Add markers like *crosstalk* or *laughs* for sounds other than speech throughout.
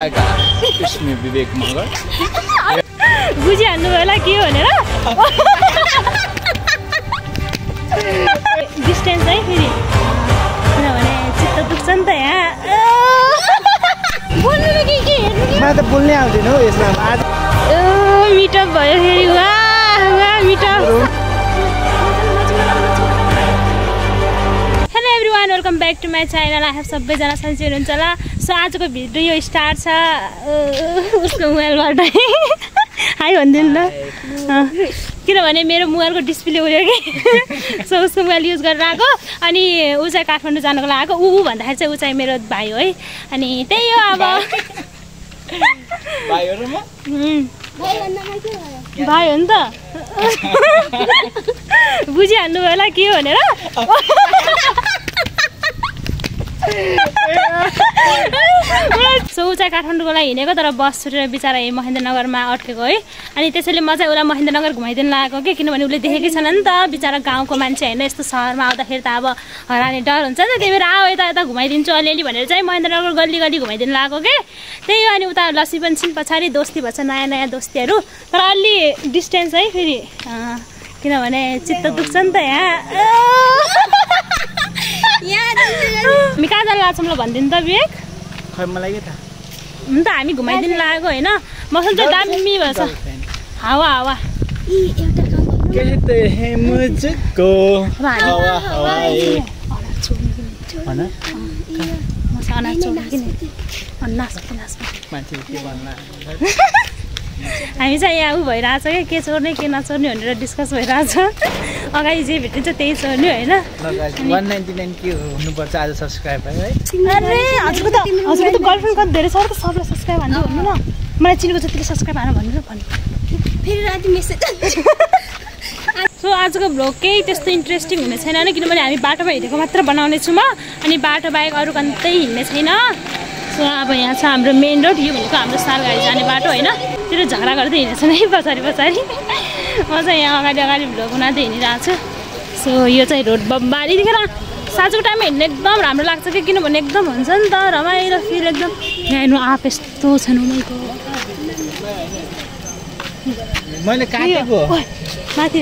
कृष्ण विवेक मगर बुझिहाल्नु भयो होला के भनेर? डिस्टेन्स है फेरि। किनभने चित्त दुख्छ नि त यहाँ। बोल्नु र के के हेर्नु त बोल्नै आउँदैन हौ यसमा। आज मिटअप भयो फेरि। वा वा meetup hello. Everyone welcome back to my channel I have सबैजना सन्चै हुनुहुन्छ होला। सो आजको भिडियो स्टार्ट छ। उसको मोबाइलबाट हाई भनिदिनु ल। किनभने मेरो मोबाइलको डिस्प्ले उयो कि? सो उसको मोबाइल युज गरेर आएको। अनि ऊ चाहिँ काठमाडौँ जानको लागि आएको। ऊ भन्दाखेरि चाहिँ ऊ चाहिँ मेरो भाइ हो है। अनि त्यही हो अब। भाइ? हो नि त। बुझिहाल्नु भयो होला के हो भनेर। *laughs* सो ऊ चाहिँ काठमाडौँको लागि हिँडेको तर बस छुटेर बिचरा महेन्द्रनगरमा अड्केको है। अनि त्यसैले म चाहिँ उसलाई महेन्द्रनगर घुमाइदिनु लागेको कि किनभने उसले देखेकै छैन नि त। बिचरा गाउँको मान्छे होइन यस्तो सहरमा आउँदाखेरि त अब हराने डर हुन्छ नि त। त्यही भएर आऊ यता यता घुमाइदिन्छु अलिअलि भनेर चाहिँ महेन्द्रनगर गल्ली गल्ली घुमाइदिनु लागेको कि। त्यही हो अनि उता पनि छिन् पछाडि दोस्ती भन्छ नयाँ नयाँ दोस्तीहरू। तर अलि डिस्टेन्स है फेरि किनभने चित्त दुख्छ नि त यहाँ। हामी कहाँ जानु लाग्छौँ ल भनिदिनु त विवेक। खै मलाई के थाहा? हुन त हामी घुमाइदिनु लागेको होइन। मौसम चाहिँ दामी भएछ। हावा हावा। अब हामी चाहिँ यहाँ ऊ भइरहेछ क्या के चोर्ने के नचोर्ने भनेर डिस्कस भइरहेछ। अगाडि जे भेटिन्छ त्यही चोर्ने होइन। हजुरको त हजुरको त गर्लफ्रेन्ड कति धेरै छ? र त सबलाई सब्सक्राइब हान्नु भन्नु न। मलाई चिनेको जतिले सब्सक्राइब हान भन्नु न भन्नु। फेरि राति मेसेज सो *laughs* आजको भ्लग केही त्यस्तो इन्ट्रेस्टिङ हुने छैन होइन किनभने हामी बाटोमा हिँडेको मात्र बनाउने छौँ अनि बाटो बाहेक अरू कन्तै हिँड्ने छैन। सो अब यहाँ छ हाम्रो मेन रोड यो भनेको हाम्रो सालगाडी जाने बाटो होइन। त्यो झगडा गर्दै हिँडेको छ है *laughs* पछाडि पछाडि। म चाहिँ यहाँ अगाडि अगाडि भ्लग बनाउँदै हिँडिरहेको छु। सो यो चाहिँ रोड बम्बारी। देखेर साँझको टाइममा हिँड्नु एकदम राम्रो लाग्छ कि? किनभने एकदम हुन्छ नि त रमाइलो फिल एकदम। यहाँ हेर्नु आँप यस्तो छन् उनीहरूको मैले काटेको। ओइ, माथि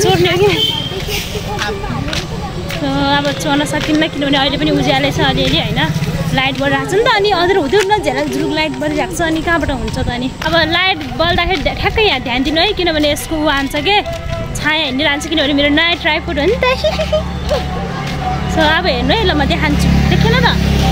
चोर्ने हो कि? अब चोर्न सकिन्न किनभने अहिले पनि उज्यालै छ अलिअलि होइन? लाइट बलिरहेको छ नि त अनि अझ हुँदैन न झ्याल झुरुक लाइट बलिरहेको छ अनि कहाँबाट हुन्छ त अनि? अब लाइट बल्दाखेरि ठ्याक्कै यहाँ ध्यान दिनु है किनभने यसको ऊ हान्छ के? छाया हिँड्ने किनभने मेरो नयाँ ट्राइपोड हो नि त। *laughs* सो अब हेर्नु है ल म देखान्छु। देखेन त?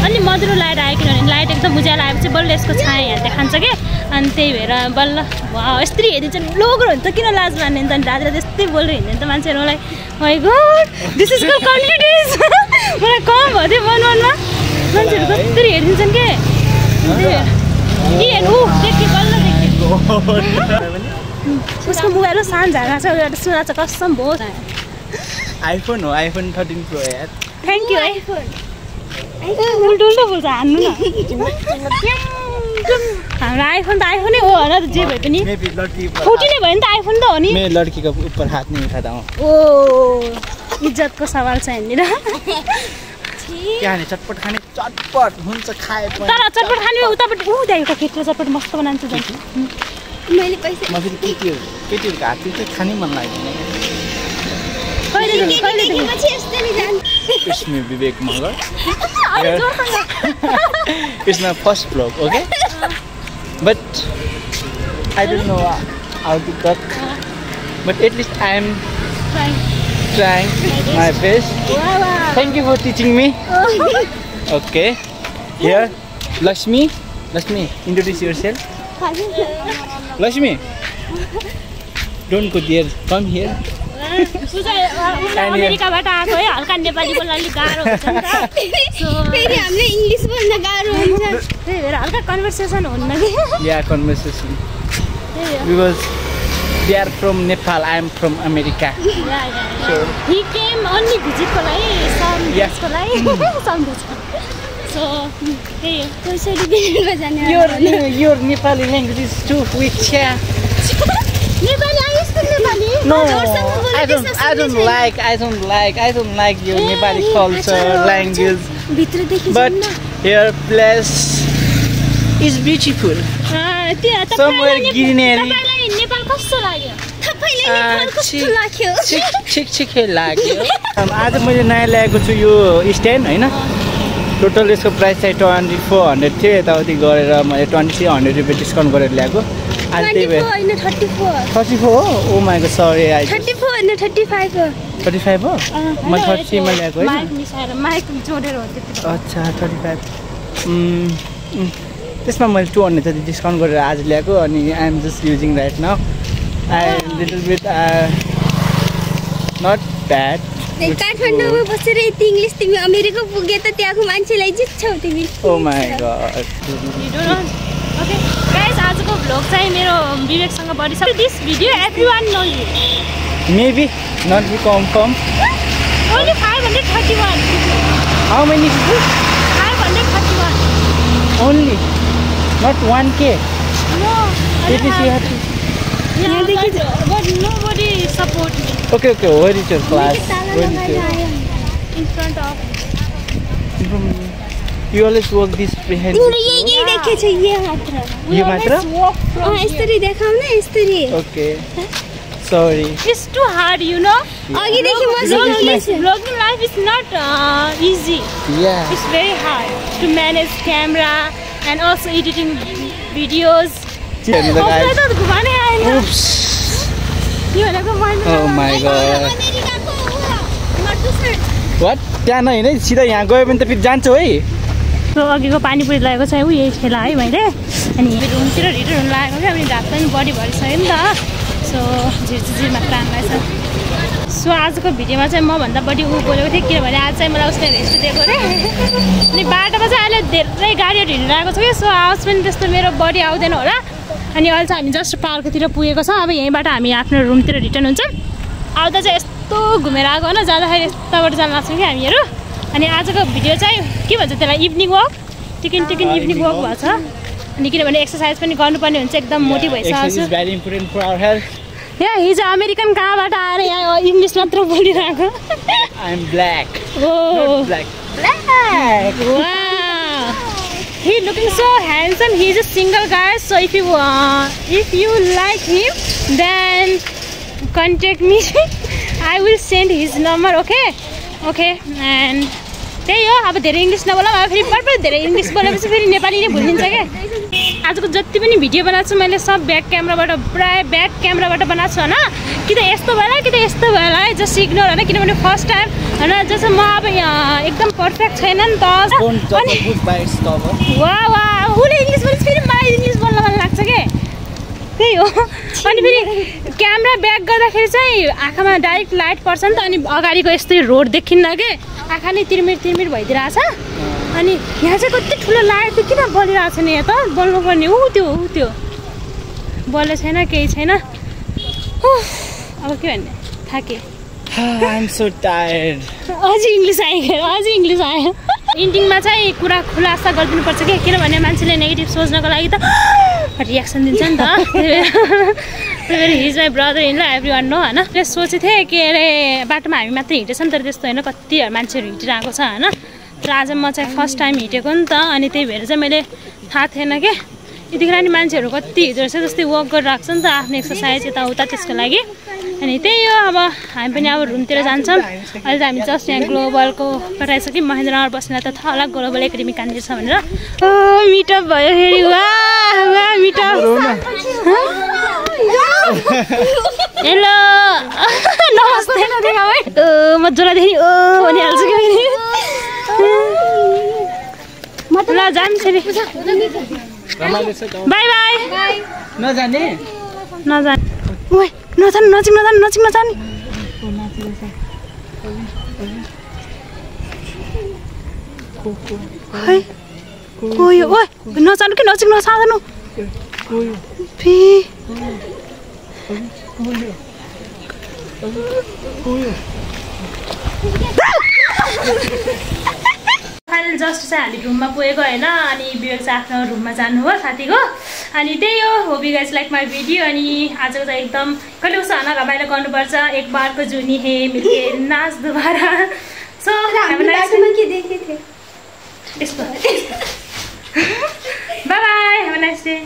अनि मधुरो लाइट आयो किनभने लाइट एकदम उज्यालो आएपछि बल्ल यसको छाया यहाँ देखान्छ कि? अनि त्यही भएर बल्ल वा यस्तरी हेरिन्छ लोग्रो हुन्छ किन लाज मान्ने नि त? अनि राति राति यस्तै बोलेर हिँड्ने नि त मान्छेहरू मलाई my good this is call confidence मलाई कम भयो थियो मन मनमा। मान्छेहरू कस्तरी हेरिदिन्छन् के? त्यही भएर यी हेर्नु? ऊ देखेँ बल्ल देखेँ *laughs* उसको मोबाइल सानो झाएको छ एउटा सुना छ कसम भयो आइफोन हो आइफोन थर्टिन प्रो यार। थ्याङ्क यू है उल्टो उल्टो बोल्छ हान्नु न। *laughs* हाम्रो आइफोन त आइफोनै हो होइन त जे भए पनि। भयो नि त आइफोन त हो नि। मैं लड़की का ऊपर हाथ नहीं उठाता हूँ। ओ इज्जतको सवाल छ *laughs* यहाँनिर। चटपट खाने चटपट हुन्छ खाए पनि। तर चटपट खाने उतापट्टि ऊ केटीले चटपट मस्त बनाउँछ मैले पैसा केटीहरू केटीहरूको हातले चाहिँ खानै मन लाग्दैन विवेक Magar my first vlog, okay? But I don't know how to talk. But at least I am trying my best. Thank you for teaching me. *laughs* Okay. Here, Lakshmi. Lakshmi, introduce yourself. Lakshmi. Don't go there. Come here. अमेरिकाबाट आएको है हल्का नेपाली बोल्न अलिक गाह्रो हुन्छ नि त फेरि हामीलाई इङ्ग्लिस बोल्न गाह्रो हुन्छ त्यही भएर हल्का कन्भर्सेसन हुन्न कि हो Because they are from Nepal. I am from America. So he came only भिजिटको लागि Yeah. सन्देशको लागि सन्देश सो त्यही हो कसरी बिहानमा जाने your your Nepali language is too weak. Yeah. Nepali ice त Nepali No, I don't. I don't like. I don't like. I don't like your Nepali culture, language. But Your place is beautiful. त्यो Somewhere greenery. ठिक ठिक लाग्यो आज मैले नयाँ ल्याएको छु यो स्ट्यान्ड होइन टोटल यसको प्राइस चाहिँ ट्वेन्टी फोर हन्ड्रेड थियो यताउति गरेर मैले ट्वेन्टी थ्री हन्ड्रेड रुपियाँ डिस्काउन्ट गरेर ल्याएको थर्टी फोर हो ओ माइको सरी आई थर्टी फोर होइन थर्टी फाइभ हो थर्टी फाइभ हो म थर्टीमा ल्याएको हो अच्छा थर्टी फाइभ त्यसमा मैले टु हन्ड्रेड जति डिस्काउन्ट गरेर आज ल्याएको अनि I'm just using right now I little bit not bad काठमाडौँमा बसेर यति इङ्ग्लिस तिमी अमेरिका पुगे त त्यहाँको मान्छेलाई जित्छौ तिमी ओ माई गड आजको भ्लग चाहिँ मेरो विवेकसँग बढी this video everyone no you maybe not be confirm only five hundred thirty one how many five hundred thirty one only not one के no it is you have यहाँदेखि but nobody support me okay okay where is your class ताला you always work this behind तिमीले यही यही देखेछ यहाँ मात्र यो मात्र अँ यसरी देखाउ न यसरी okay sorry It's too hard, you know. अघिदेखि म सिकाउँदैछु Vlogging life is not uh, easy. Yeah It's very hard to manage camera and also editing videos. हेर्नु त उसलाई guys. त घुमानै आएन Oops. यो भनेको Oh वाट त्यहाँ नहिँड है सिधा यहाँ गयो भने त फेरि जान्छु है सो अघिको पानीपुरी लगेको छ ऊ यही ठेला है मैले। अनि रुमतिर हुनु लागेको क्या अनि ढाक पनि बढी भरिसक्यो नि त। सो झिरझिर मात्र आउँदैछ सो आजको भिडियोमा चाहिँ मभन्दा बढी ऊ बोलेको थिएँ किनभने आज चाहिँ मलाई उसले रेस्ट दिएको अरे। अनि बाटोमा चाहिँ अहिले धेरै गाडीहरू हिँडिरहेको छ कि सो आवाज पनि त्यस्तो मेरो बढी आउँदैन होला। अनि अहिले चाहिँ हामी जस्ट पार्कतिर पुगेको छ। अब यहीँबाट हामी आफ्नो रुमतिर रिटर्न हुन्छ। आउँदा चाहिँ यस्तो घुमेर आएको होइन जाँदाखेरि यताबाट जान लाग्छौँ कि हामीहरू। अनि आजको भिडियो चाहिँ के भन्छ त्यसलाई इभिनिङ वक टिकिन टिकिन इभिनिङ वक भएको छ। अनि किनभने एक्सर्साइज पनि गर्नुपर्ने हुन्छ एकदम मोटी भइसकेको यहाँ हिजो अमेरिकन कहाँबाट आएर यहाँ इङ्ग्लिस मात्र बोलिरहेको? I am black oh black Wow! He looking so handsome. He's a single guy. So if you uh, if you like him, then contact me. *laughs* I will त्यही हो अब धेरै इङ्ग्लिस नबोला अब फेरि पढ धेरै इङ्ग्लिस बोलेपछि फेरि नेपाली नै भुलिन्छ क्या। आजको जति पनि भिडियो बनाएको छु मैले सब ब्याक क्यामराबाट प्रायः ब्याक क्यामराबाट बनाएको छु होइन? कि त यस्तो भयो होला कि त यस्तो भयो होला है? जस्ट इग्नोर होइन? किनभने फर्स्ट टाइम होइन? जस्तो म अब एकदम पर्फेक्ट छैन नि त। वा वा उसले इङ्ग्लिस बोलेपछि फेरि मलाई इङ्ग्लिस बोल्न मन लाग्छ के? त्यही हो। अनि फेरि क्यामेरा ब्याक गर्दाखेरि चाहिँ आँखामा डाइरेक्ट लाइट पर्छ नि त। अनि अगाडिको यस्तै रोड देखिन्न के? आँखा नै तिर्मिर तिर्मिर भइदिरहेछ। अनि यहाँ चाहिँ कति ठुलो चाहिँ किन बलिरहेको छ नि यहाँ त? बोल्नुपर्ने ऊ त्यो ऊ त्यो। बोल्ने छैन केही छैन। अब के भन्ने? थाकेँ। *laughs* अझै इङ्ग्लिस आयो अझै इङ्ग्लिस आयो। इन्डिङमा चाहिँ कुरा खुलासा गरिदिनुपर्छ कि किनभने मान्छेले नेगेटिभ सोच्नको लागि त *gasps* रियाक्सन दिन्छ नि त। भएर he's my brother in law everyone no होइन? त्यस सोचेको थिएँ के अरे बाटोमा हामी मात्रै हिँडेछ नि तर त्यस्तो होइन? कति मान्छेहरू हिँडिरहेको छ होइन? तर आज म चाहिँ फर्स्ट टाइम हिँडेको नि त अनि त्यही भएर चाहिँ मैले थाहा थिएन क्या यतिखेर नि मान्छेहरू कति हिँड्दो रहेछ जस्तै वक गरिरहेको छ नि त आफ्नो एक्सर्साइज यताउता त्यसको लागि। अनि त्यही हो अब हामी पनि अब रुमतिर जान्छौँ। अहिले त हामी जस्ट यहाँ ग्लोबलको कटाइसक्यौँ महेन्द्रनगर बस्ने त थाहा होला ग्लोबल एकाडेमी कहाँनिर छ भनेर। ओ मिटअप भयो फेरि। वा वा मिटअप हेलो *laughs* नमस्ते। ओ म जोलादेखि ओ भनिहाल्छु कि फेरि। ल जान्छ। Bye bye. नजाने? नजाने। ओए नजानु नजिक नजानु नजिक नजाने। है गयो ओए नजानु कि नजिक नजानु? फे। फाइनल जस्ट चाहिँ हामी रुममा पुगेको होइन अनि विवेक चाहिँ आफ्नो रुममा जानुभयो साथीको। अनि त्यही हो गाइज लाइक माई भिडियो अनि आजको चाहिँ एकदम कहिले उसो खाना रमाइलो गर्नुपर्छ एक बारको जुनी हे मिल्के नाच दुबारा। सो यस्तो बाई हेभ नाइस डे